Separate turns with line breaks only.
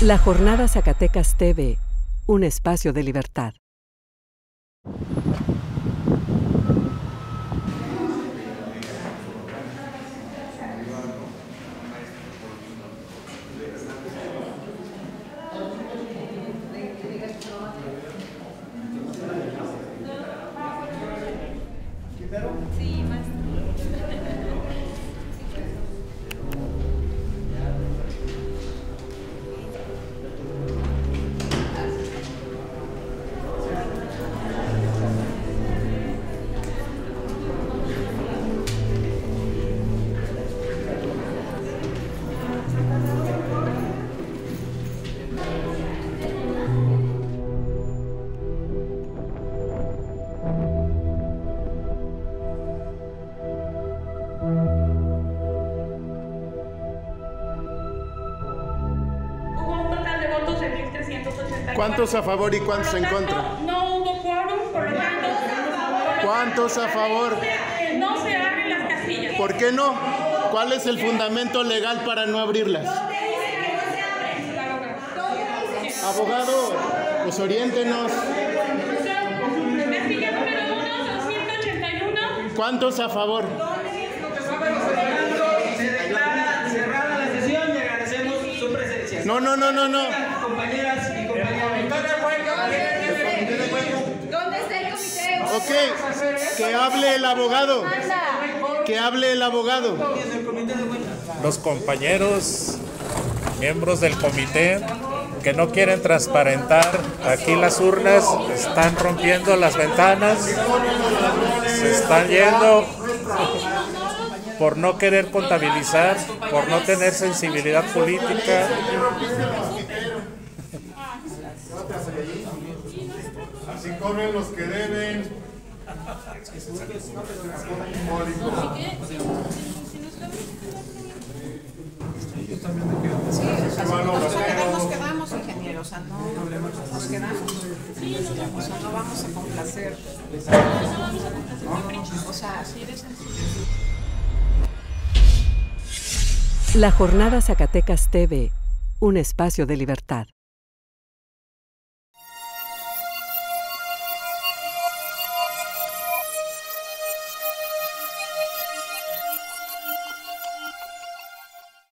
La Jornada Zacatecas TV, un espacio de libertad.
¿Cuántos a favor y cuántos en contra?
No hubo quórum, por lo tanto.
¿Cuántos a favor?
No se abren las casillas.
¿Por qué no? ¿Cuál es el fundamento legal para no abrirlas? Abogado, pues oriéntenos.
Casilla número uno son 181.
¿Cuántos a favor? No, no, no, no, no.
Compañeras y compañeros.
¿Dónde está el comité?
Ok, que hable el abogado. Que hable el abogado.
los compañeros, miembros del comité, que no quieren transparentar aquí las urnas, están rompiendo las ventanas, se están yendo por no querer contabilizar, por no tener sensibilidad política.
Así corren los que deben.
Sí, o sea, si nos quedamos, nos quedamos, ingeniero, o sea, no, nos quedamos. O sea, no vamos a complacer. O sea, así de sencillo.
La Jornada Zacatecas TV, un espacio de libertad.